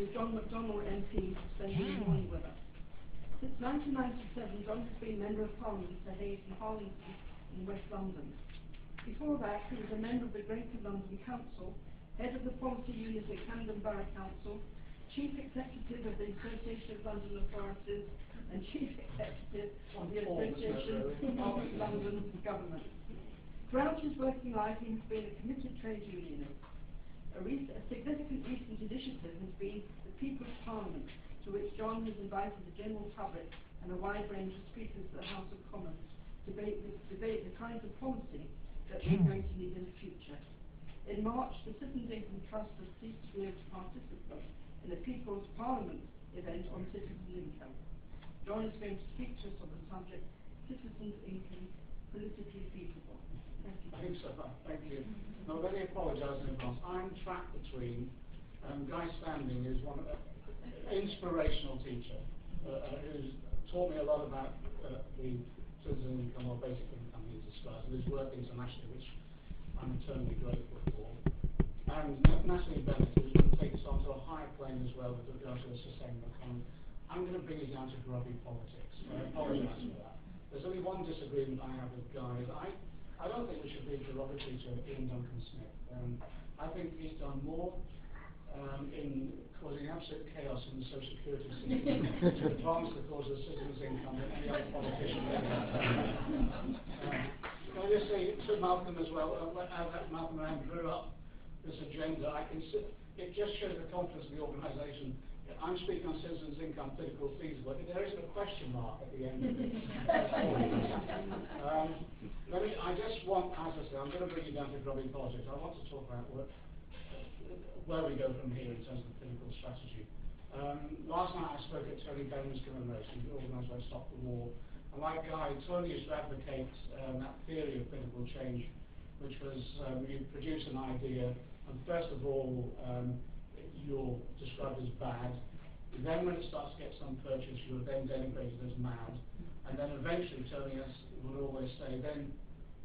to John McDonnell MP for spending hmm. the morning with us. Since 1997, John has been Member of Parliament for Hayes and Harlington in West London. Before that, he was a member of the Greater London Council, head of the policy unit at Camden Borough Council, chief executive of the Association of London Authorities, and chief executive of the Association of London Government. Throughout his working life, he has been a committed trade unionist. A, rec- a significant recent initiative has been the People's Parliament, to which John has invited the general public and a wide range of speakers to the House of Commons to debate the, debate the kinds of policy that we're going to need in the future. In March, the Citizens Income Trust has ceased to be able to participate in the People's Parliament event on citizens' income. John is going to speak to us on the subject, citizens' income politically feasible. Thank you. Thanks so. Thank you. No, let me apologise in advance. I'm trapped between um, Guy Standing, who's one uh, inspirational teacher, uh, uh, who's taught me a lot about uh, the citizen income or basic income he describes, and his work internationally, which I'm eternally grateful for. And Natalie Bennett, who's going to take us on to a higher plane as well with regard to a sustainable economy. I'm going to bring it down to grubby politics. So I apologise for that. There's only one disagreement I have with Guy. is I, I don't think we should be derogatory to Iain Duncan Smith. Um, I think he's done more um, in causing absolute chaos in the social security system to advance the cause of citizens' income than any other politician um, can I just say to Malcolm as well, uh, that Malcolm and I drew up this agenda, I can see, it just shows the confidence of the organisation I'm speaking on citizens' income, political feasible. There isn't a question mark at the end of it. um, let me, I just want, as I say, I'm going to bring you down to grubby politics. I want to talk about what, where we go from here in terms of the political strategy. Um, last night I spoke at Tony Benn's commemoration, organised by Stop the War. And like Guy, Tony used to advocate um, that theory of political change, which was um, you produce an idea, and first of all, um, you're described as bad. Then when it starts to get some purchase, you're then denigrated as mad. And then eventually, Tony S. would always say, then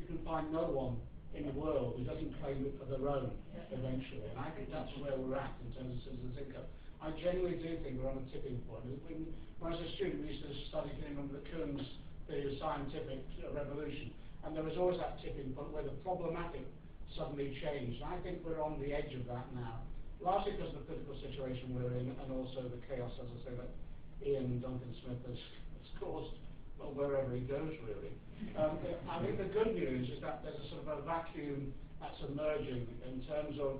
you can find no one in the world who doesn't claim it for their own eventually. And I think that's where we're at in terms of citizens' income. I genuinely do think we're on a tipping point. When, when I was a student, we used to study, you remember the Kuhn's theory of scientific revolution? And there was always that tipping point where the problematic suddenly changed. And I think we're on the edge of that now largely because of the political situation we're in and also the chaos, as I say, that Iain Duncan Smith has, has caused well, wherever he goes, really. Um, I think the good news is that there's a sort of a vacuum that's emerging in terms of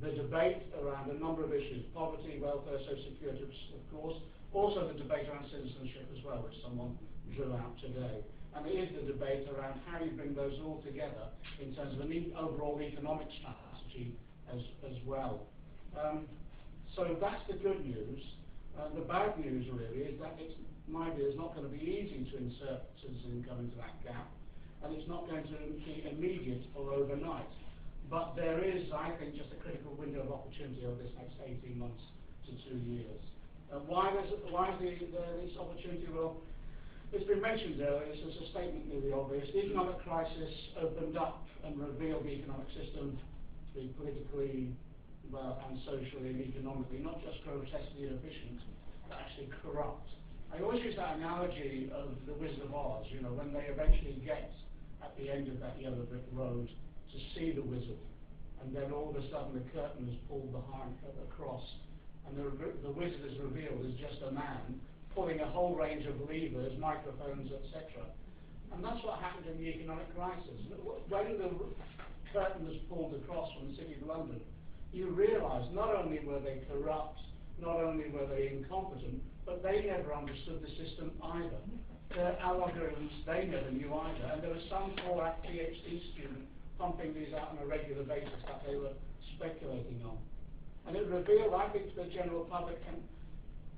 the debate around a number of issues, poverty, welfare, social security, of course, also the debate around citizenship as well, which someone drew out today. And it is the debate around how you bring those all together in terms of an e overall economic strategy as, as well. Um, so that's the good news. Uh, the bad news really is that it's, my view, is not going to be easy to insert citizen income into that gap, and it's not going to be immediate or overnight. But there is, I think, just a critical window of opportunity over this next 18 months to two years. Uh, why, is why is the, the, this opportunity? Well, it's been mentioned earlier, is a statement really obvious. The economic crisis opened up and revealed the economic system to be politically and socially and economically, not just grotesquely inefficient, but actually corrupt. I always use that analogy of the Wizard of Oz, you know, when they eventually get at the end of that yellow brick road to see the wizard, and then all of a sudden the curtain is pulled behind uh, across, and the, the wizard is revealed as just a man pulling a whole range of levers, microphones, etc. And that's what happened in the economic crisis. When the curtain was pulled across from the City of London, you realise not only were they corrupt, not only were they incompetent, but they never understood the system either. The algorithms, they never knew either. And there was some poor PhD student pumping these out on a regular basis that they were speculating on. And it revealed, I think, to the general public and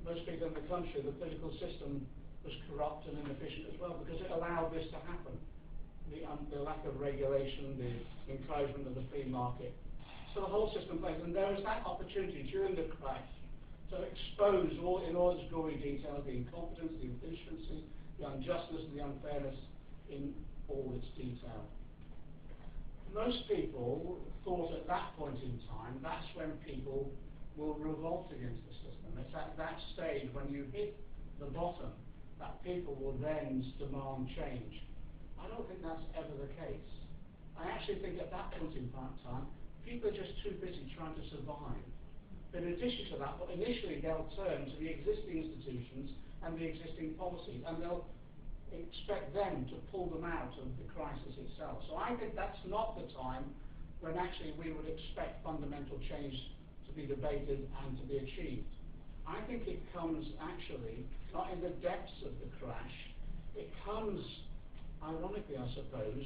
most people in the country, the political system was corrupt and inefficient as well because it allowed this to happen. The, um, the lack of regulation, the encouragement of the free market, so the whole system plays. And there is that opportunity during the crash to expose all in all its gory detail the incompetence, the inefficiency, the injustice, and the unfairness in all its detail. Most people thought at that point in time that's when people will revolt against the system. It's at that stage when you hit the bottom that people will then demand change. I don't think that's ever the case. I actually think at that point in time, people are just too busy trying to survive. But in addition to that, well, initially they'll turn to the existing institutions and the existing policies, and they'll expect them to pull them out of the crisis itself. So I think that's not the time when actually we would expect fundamental change to be debated and to be achieved. I think it comes actually not in the depths of the crash. It comes, ironically, I suppose,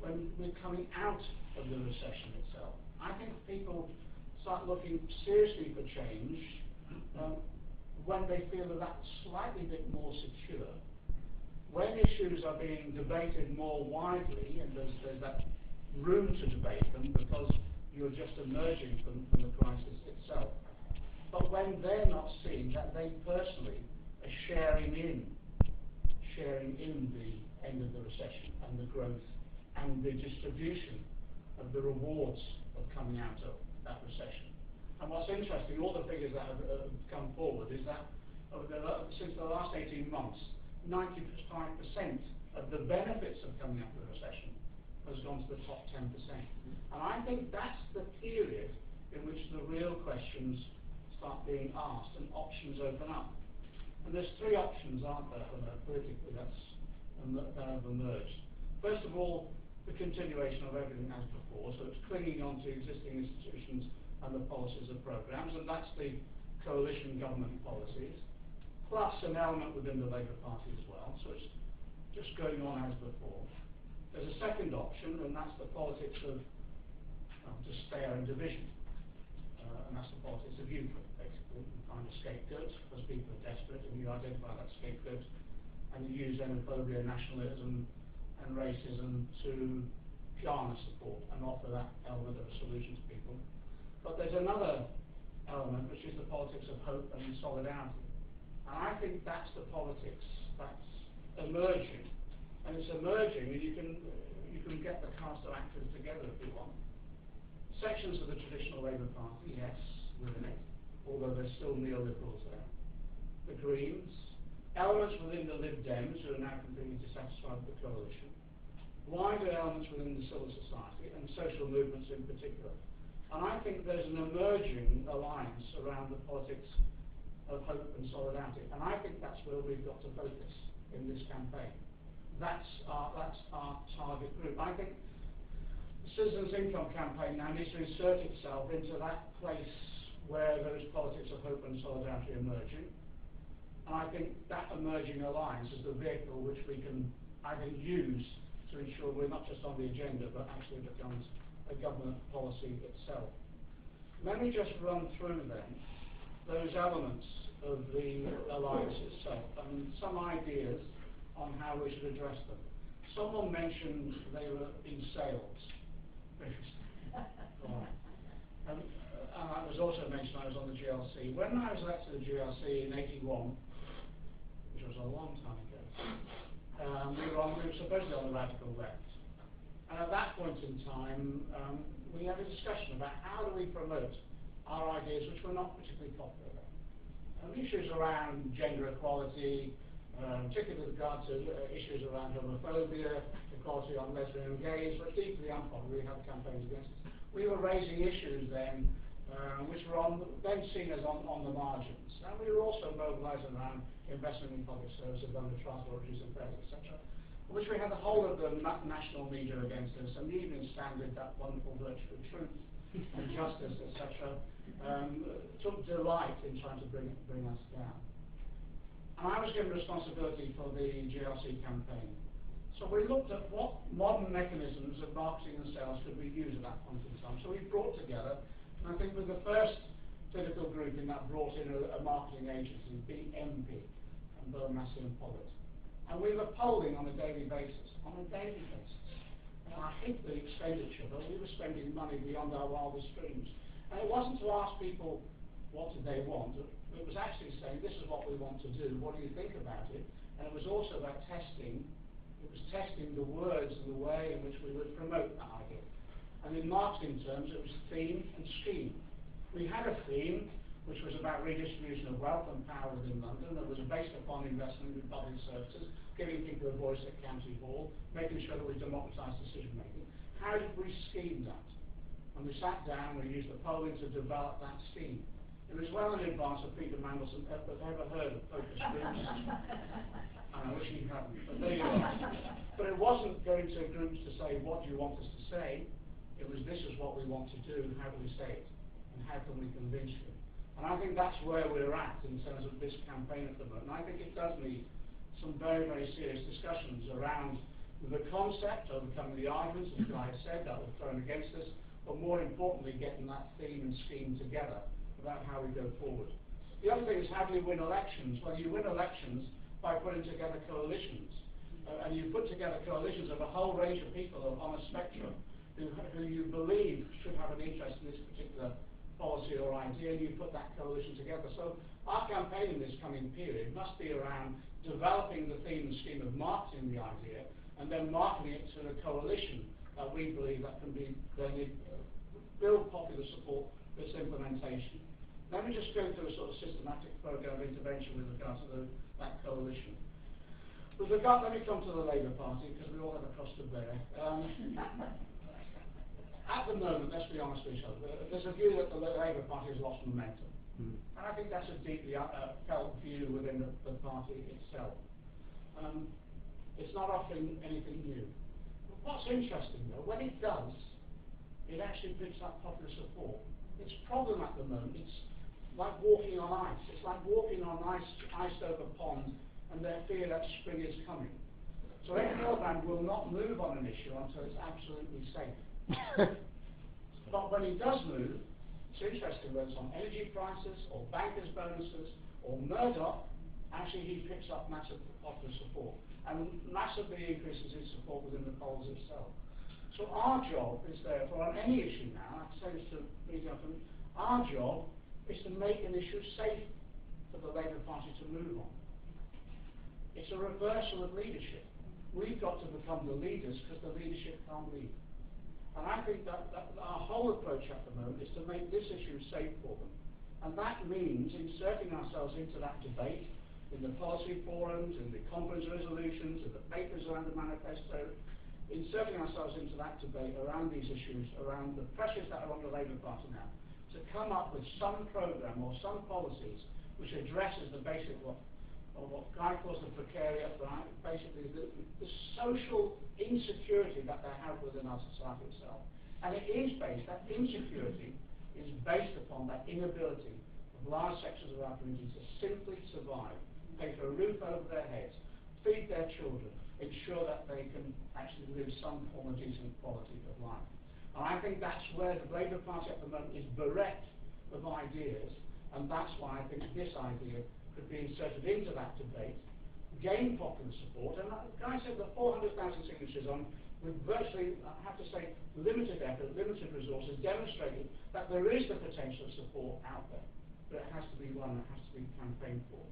when we're coming out of the recession itself. I think people start looking seriously for change um, when they feel that that's slightly bit more secure. When issues are being debated more widely, and there's, there's that room to debate them because you're just emerging from, from the crisis itself. But when they're not seeing that they personally are sharing in, sharing in the end of the recession and the growth and the distribution of the rewards of coming out of that recession. And what's interesting, all the figures that have uh, come forward is that the, since the last 18 months, 95% of the benefits of coming out of the recession has gone to the top 10%. And I think that's the period in which the real questions start being asked and options open up. And there's three options, aren't there, politically, that's, that have emerged. First of all, the continuation of everything as before, so it's clinging on to existing institutions and the policies and programmes, and that's the coalition government policies, plus an element within the Labour Party as well, so it's just going on as before. There's a second option, and that's the politics of well, despair and division. Uh, and that's the politics of youth, basically. You find a scapegoat because people are desperate, and you identify that scapegoat, and you use xenophobia, nationalism, and racism to garner support and offer that element of a solution to people. But there's another element, which is the politics of hope and solidarity. And I think that's the politics that's emerging and it's emerging, and you can you can get the cast of actors together if you want. Sections of the traditional Labour Party, yes, within it, although there's still neoliberals there. The Greens, elements within the Lib Dems who are now completely dissatisfied with the coalition, wider elements within the civil society and social movements in particular. And I think there's an emerging alliance around the politics of hope and solidarity. And I think that's where we've got to focus in this campaign that's our, that's our target group. I think the Citizens Income Campaign now needs to insert itself into that place where those politics of hope and solidarity are emerging. And I think that emerging alliance is the vehicle which we can, I think, use to ensure we're not just on the agenda, but actually becomes a government policy itself. Let me just run through then those elements of the alliance itself and some ideas on how we should address them. Someone mentioned they were in sales. and, uh, and I was also mentioned I was on the GLC. When I was elected to the GLC in 81, which was a long time ago, um, we, were on, we were supposedly on the radical left. And at that point in time, um, we had a discussion about how do we promote our ideas, which were not particularly popular. And issues around gender equality, um, particularly with regard to uh, issues around homophobia, equality on lesbian and gays, were deeply unpopular. We had campaigns against it. We were raising issues then which were on, then seen as on, on the margins. And we were also mobilising around investment in public services under transport reduced and fares, etc. Which we had the whole of the na national media against us, and the Evening Standard, that wonderful virtue of truth and justice, etc., um, took delight in trying to bring, bring us down. And I was given responsibility for the GLC campaign. So we looked at what modern mechanisms of marketing and sales could we use at that point in time. So we brought together, I think we're the first political group in that brought in a, a marketing agency, BMP, Boase Massimi and Pollitt. And we were polling on a daily basis, on a daily basis. And I hate the expenditure, but we were spending money beyond our wildest dreams. And it wasn't to ask people what did they want, it was actually saying, this is what we want to do, what do you think about it? And it was also about testing, it was testing the words and the way in which we would promote that idea. And in marketing terms, it was theme and scheme. We had a theme which was about redistribution of wealth and power within London that was based upon investment in public services, giving people a voice at County Hall, making sure that we democratise decision making. How did we scheme that? And we sat down, we used the polling to develop that scheme. It was well in advance of Peter Mandelson uh, ever, ever heard of focus groups. and I wish he hadn't, but there you are. But it wasn't going to groups to say, what do you want us to say? It was, this is what we want to do, and how do we say it? And how can we convince you? And I think that's where we're at in terms of this campaign at the moment. And I think it does need some very, very serious discussions around the concept, overcoming the arguments, as Guy said, that were thrown against us, but more importantly, getting that theme and scheme together about how we go forward. The other thing is how do you win elections? Well, you win elections by putting together coalitions. Uh, and you put together coalitions of a whole range of people on a spectrum who, you believe should have an interest in this particular policy or idea, and you put that coalition together. So our campaign in this coming period must be around developing the theme and scheme of marketing the idea, and then marketing it to a coalition that we believe that can be then uh, build popular support for its implementation. Let me just go through a sort of systematic program of intervention with regard to the, that coalition. With regard, let me come to the Labour Party, because we all have a cross to bear. Um, at the moment, let's be honest with each other, there's a view that the Labour Party has lost momentum. Mm. And I think that's a deeply uh, felt view within the, the party itself. Um, it's not offering anything new. But what's interesting, though, when it does, it actually picks up popular support. Its problem at the moment, it's like walking on ice. It's like walking on ice, iced over pond, and they fear that spring is coming. So Ed Miliband will not move on an issue until it's absolutely safe. but when he does move, it's interesting whether it's on energy prices or bankers' bonuses or Murdoch, actually he picks up massive popular support and massively increases his support within the polls itself. So our job is therefore on any issue now, I say this to media our job is to make an issue safe for the Labour Party to move on. It's a reversal of leadership. We've got to become the leaders because the leadership can't lead. And I think that, that our whole approach at the moment is to make this issue safe for them. And that means inserting ourselves into that debate in the policy forums, in the conference resolutions, in the papers around the manifesto, inserting ourselves into that debate around these issues, around the pressures that are on the Labour Party now, to come up with some programme or some policies which addresses the basic what or what Guy calls the precariat, right? basically the, the social insecurity that they have within our society itself. And it is based, that insecurity is based upon that inability of large sections of our community to simply survive, pay for a roof over their heads, feed their children, ensure that they can actually live some form of decent quality of life. And I think that's where the Labour Party at the moment is bereft of ideas, and that's why I think this idea could be inserted into that debate, gain popular support, and the guy said that 400,000 signatures on with virtually, I have to say, limited effort, limited resources, demonstrated that there is the potential support out there, but it has to be one that has to be campaigned for.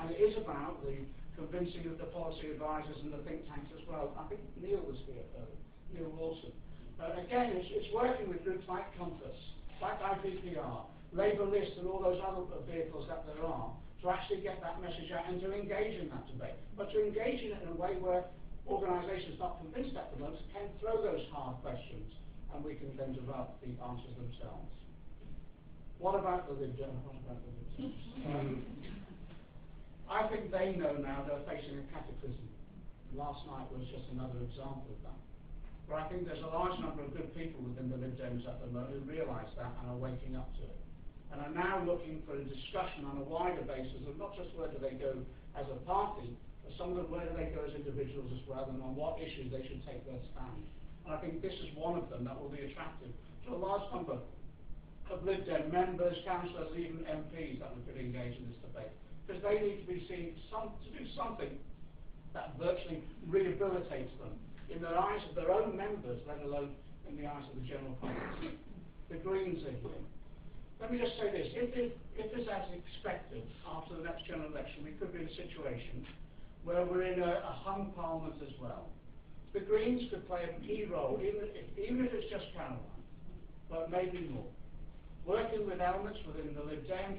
And it is about the convincing of the policy advisors and the think tanks as well. I think Neil was here earlier, Neil Wilson. Uh, again, it's, it's working with groups like Compass, like IPPR, Labour List and all those other vehicles that there are to actually get that message out and to engage in that debate. But to engage in it in a way where organisations not convinced at the moment can throw those hard questions and we can then develop the answers themselves. What about the Lib Dems? What about the um, I think they know now they're facing a cataclysm. Last night was just another example of that. But I think there's a large number of good people within the Lib Dems at the moment who realise that and are waking up to it and are now looking for a discussion on a wider basis of not just where do they go as a party, but some of them where do they go as individuals as well, and on what issues they should take their stand. And I think this is one of them that will be attractive to a large number of Lib Dem members, councillors, even MPs that we be engaged in this debate. Because they need to be seen some, to do something that virtually rehabilitates them in the eyes of their own members, let alone in the eyes of the general public. The Greens are here. Let me just say this. If, it, if it's as expected after the next general election, we could be in a situation where we're in a, a hung parliament as well. The Greens could play a key role, even if, even if it's just Caroline, but maybe more. working with elements within the Lib Dems,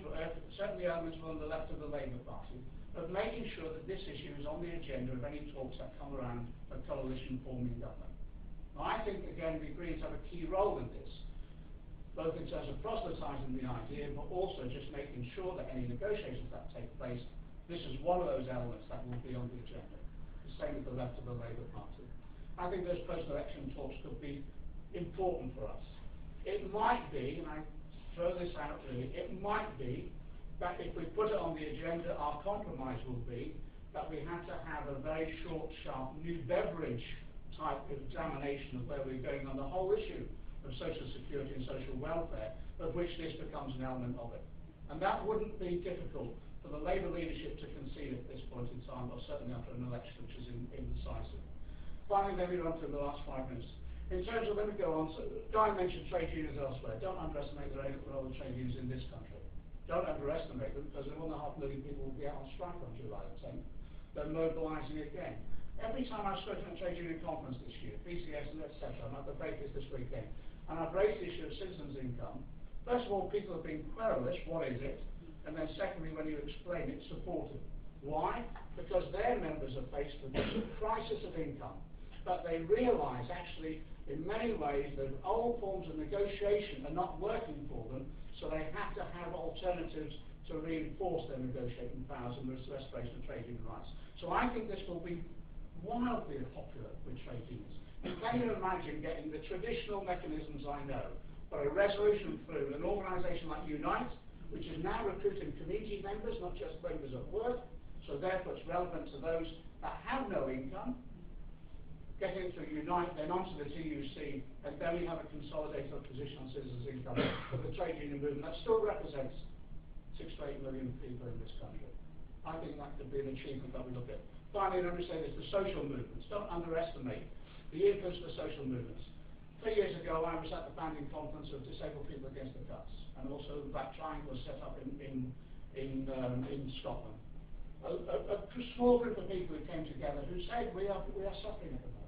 certainly elements on the left of the Labour Party, of making sure that this issue is on the agenda of any talks that come around a coalition forming government. Now, I think, again, the Greens have a key role in this, both in terms of proselytising the idea, but also just making sure that any negotiations that take place, this is one of those elements that will be on the agenda. The same with the left of the Labour Party. I think those post-election talks could be important for us. It might be, and I throw this out really, it might be that if we put it on the agenda, our compromise will be that we have to have a very short, sharp, new Beveridge type examination of where we're going on the whole issue of social security and social welfare, of which this becomes an element of it. And that wouldn't be difficult for the Labour leadership to concede at this point in time, or certainly after an election which is in, indecisive. Finally, let me run through the last five minutes. In terms of, let me go on, so Guy mentioned trade unions elsewhere. Don't underestimate the role of trade unions in this country. Don't underestimate them because one and a half million people will be out on strike on July the 10th. They're mobilising again. Every time I've spoken at a trade union conference this year, PCS and etc., I'm at the Bakers this weekend, and I've raised the issue of citizens' income. First of all, people have been querulous, what is it? And then secondly, when you explain it, supportive. Why? Because their members are faced with a crisis of income, but they realise actually in many ways that old forms of negotiation are not working for them, so they have to have alternatives to reinforce their negotiating powers and restoration of trade union rights. So I think this will be wildly popular with trade unions. Can you imagine getting the traditional mechanisms I know, but a resolution through an organisation like Unite, which is now recruiting community members, not just members of work, so therefore it's relevant to those that have no income, getting to Unite, then onto the TUC, and then we have a consolidated position on citizens' income for the trade union movement. That still represents six to eight million people in this country. I think that could be an achievement that we look at. Finally, let me say this, the social movements. Don't underestimate the influence of social movements. Three years ago, I was at the founding conference of Disabled People Against the Cuts, and also that Triangle was set up in, in, in, um, in Scotland. A, a, a, small group of people who came together who said, we are, we are suffering at the moment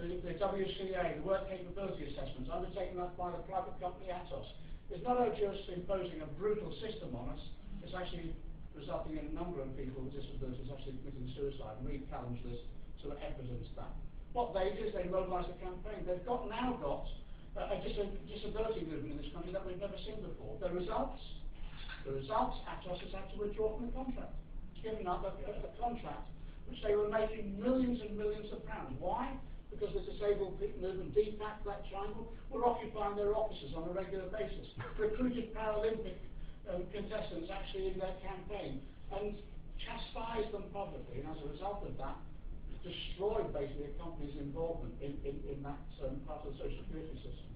the, the WCA, the Work Capability Assessments, undertaken by the private company Atos, is not only just imposing a brutal system on us, it's actually resulting in a number of people with disabilities actually committing suicide. And we challenge this of evidence that. What they did is they mobilised a campaign. They've got now got uh, a dis disability movement in this country that we've never seen before. The results, the results, Atos has had to withdraw from the contract, giving up a, a, a contract which they were making millions and millions of pounds. Why? because the disabled people movement, DPAC, Black Triangle, were occupying their offices on a regular basis, recruited Paralympic um, contestants actually in their campaign, and chastised them publicly, and as a result of that, destroyed basically a company's involvement in, in, in that um, part of the social security system.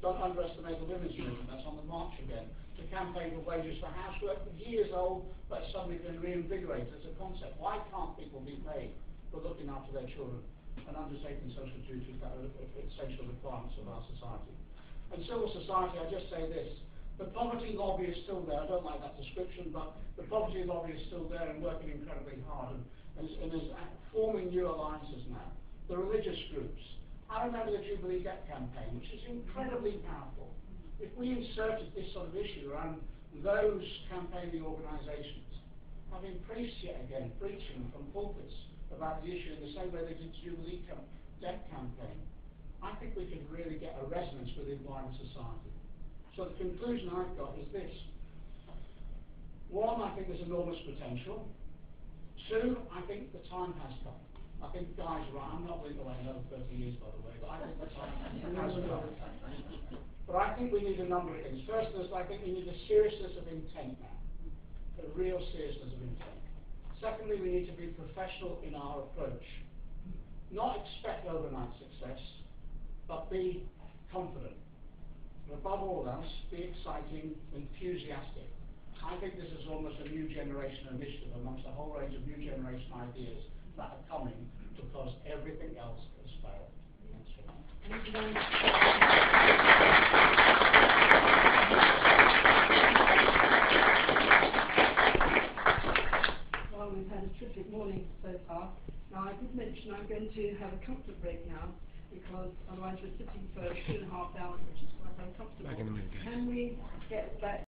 Don't underestimate the women's movement, that's on the march again. The campaign for wages for housework, years old, but suddenly been reinvigorated as a concept. Why can't people be paid for looking after their children? and undertaking social duties that are essential requirements of our society. And civil society, I just say this, the poverty lobby is still there. I don't like that description, but the poverty lobby is still there and working incredibly hard and, and, is, and is forming new alliances now. The religious groups. I remember the Jubilee Gap campaign, which is incredibly powerful. If we inserted this sort of issue around those campaigning organisations, having priests yet again preaching from pulpits about the issue in the same way they did the Jubilee Debt campaign, I think we could really get a resonance within wider society. So the conclusion I've got is this. One, I think there's enormous potential. Two, I think the time has come. I think Guy's right. I'm not willing to wait another 30 years, by the way, but I think the time has come. But I think we need a number of things. First is I think we need a seriousness of intent now. A real seriousness of intent. Secondly, we need to be professional in our approach. Not expect overnight success, but be confident. And above all else, be exciting, enthusiastic. I think this is almost a new generation initiative amongst a whole range of new generation ideas that are coming because everything else has failed. Thank you very much. we've had a terrific morning so far. Now, I did mention I'm going to have a comfort break now, because otherwise we're sitting for two and a half hours, which is quite uncomfortable. Back in the minute, guys. Can we get that